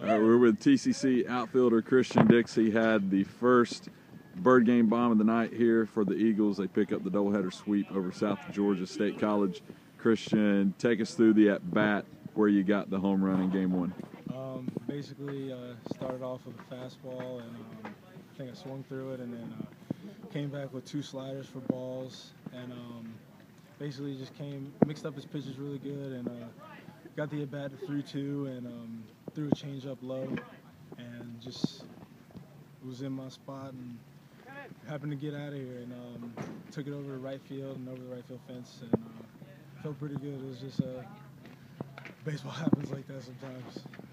Right, we're with TCC outfielder Christian Dicks. He had the first BirdGang bomb of the night here for the Eagles. They pick up the doubleheader sweep over South Georgia State College. Christian, take us through the at bat where you got the home run in game one. Um, basically, uh, started off with a fastball, and um, I think I swung through it, and then uh, came back with two sliders for balls, and um, basically just came mixed up his pitches really good, and uh, got the at bat to three two, and um, threw a changeup low, and just was in my spot and happened to get out of here, and um, took it over to right field and over the right field fence, and uh, felt pretty good. It was just uh, baseball happens like that sometimes.